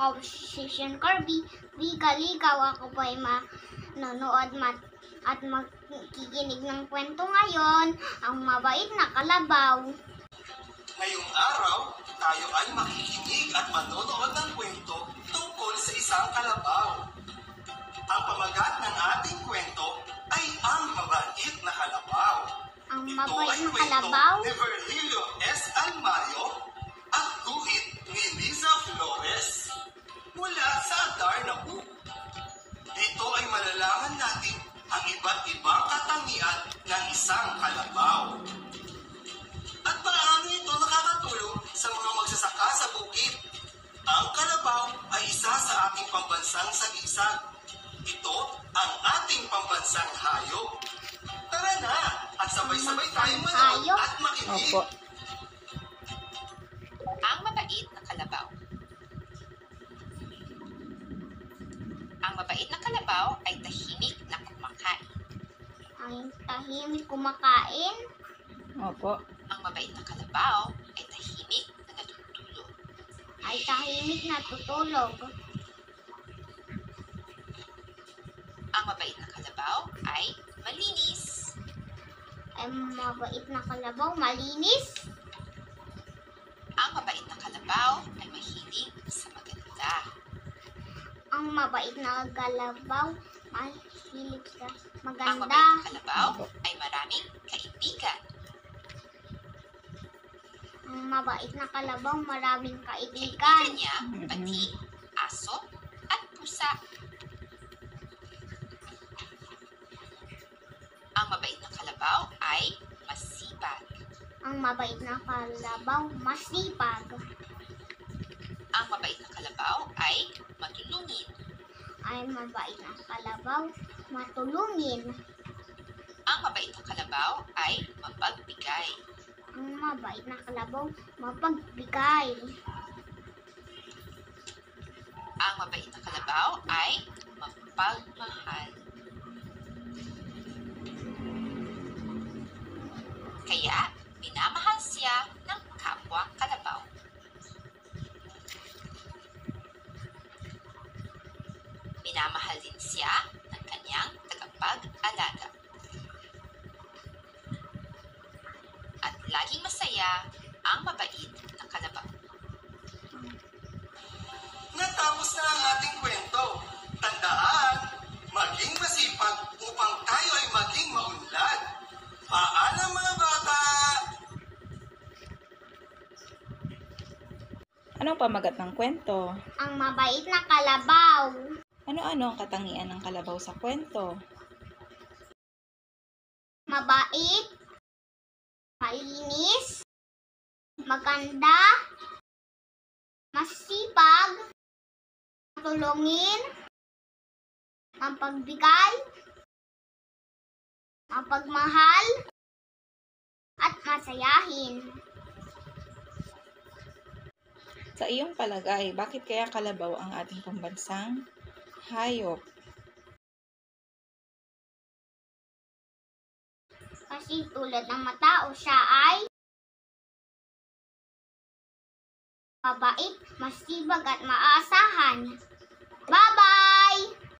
ako si Sean Kirby. Liga-ligaw ako po ay manonood mat at magkikinig ng kwento ngayon. Ang mabait na kalabaw. Ngayong araw, tayo ay makikinig at manonood ng kwento tungkol sa isang kalabaw. Ang pamagat ng ating kwento ay ang mabait na kalabaw. Ang Ito mabait ay na kwento kalabaw. ni Virgilio S. Almario iba't ibang katangian ng isang kalabaw. At paano ito nakakatulong sa mga magsasaka sa bukid? Ang kalabaw ay isa sa ating pambansang sagisag. Ito ang ating pambansang hayop. Tara na at sabay-sabay tayong manood at makinig. Opo. Tahimik kumakain. Opo. Ang mabait na kalabaw ay tahimik na natutulog. Ay tahimik na tutulog. Ang mabait na kalabaw ay malinis. Ay mabait na kalabaw. Malinis. Ang mabait na kalabaw ay mahilig sa maganda. Ang mabait na kalabaw. Mahilig sa Ang maganda. mabait na kalabaw ay maraming kaibigan. Ang mabait na kalabaw. Maraming Kaibigan kaibigan. niya pati aso at pusa. Ang mabait na kalabaw ay masipag. Ang mabait na kalabaw. Masipag. Ang mabait na kalabaw ay. Ay mabait na kalabaw. Matulungin. Ang mabait na kalabaw ay mapagbigay. Ang mabait na kalabaw. Mapagbigay. Ang mabait na kalabaw ay mapagmahal. Kaya, minamahal siya ng kapwa kalabaw. Minamahal din siya ng kanyang tagapag-alaga. At laging masaya ang mabait na kalabaw. Natapos na ang ating kwento. Tandaan, maging masipag upang tayo ay maging maunlad. Paalam mga bata! Anong pamagat ng kwento? Ang mabait na kalabaw. Ano-ano ang katangian ng kalabaw sa kwento? Mabait. Malinis. Maganda. Masipag. Matulungin. Mapagbigay. Mapagmahal. At masayahin. Sa iyong palagay, bakit kaya kalabaw ang ating pambansang hayop? Kasi tulad ng matao, siya ay mabait, masibag at maasahan. Bye-bye!